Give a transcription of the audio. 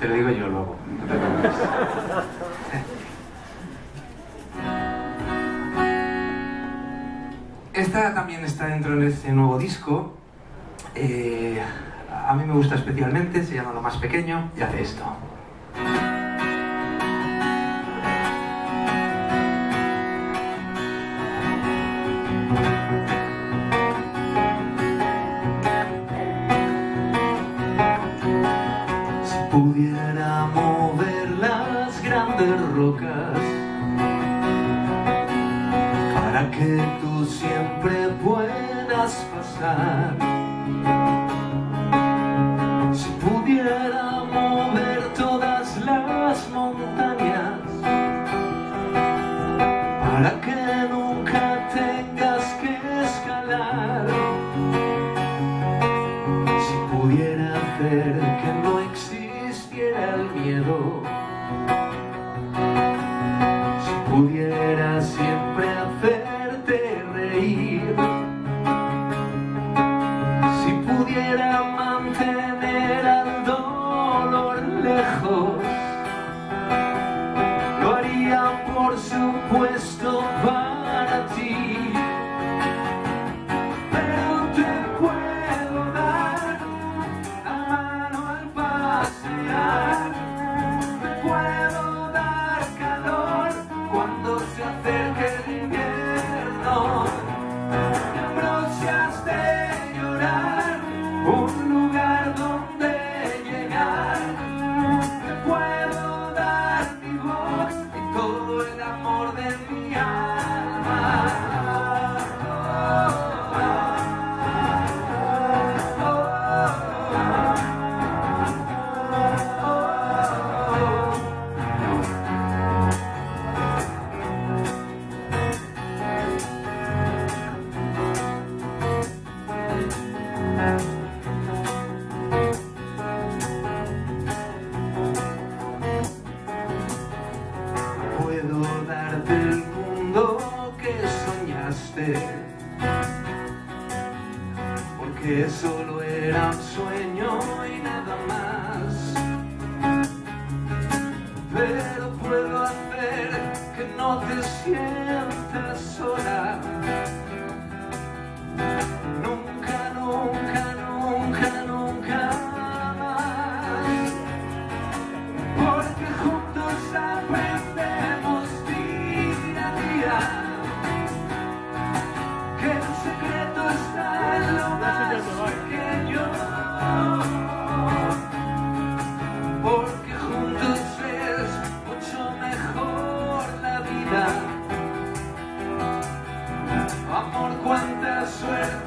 Te lo digo yo luego, no te. Esta también está dentro de este nuevo disco. Eh, a mí me gusta especialmente, se llama Lo más pequeño y hace esto. Para que tú siempre puedas pasar. Si pudiera mover todas las montañas para que nunca tengas que escalar. Si pudiera hacer que no existiera el miedo. Pudiera siempre hacerte reír. Si pudiera mantener al dolor lejos. Un lugar donde llegar. Puedo dar mi voz y todo el amor de mi alma. porque solo era un sueño y nada más. Pero puedo hacer que no te sientas. amor, cuánta suerte.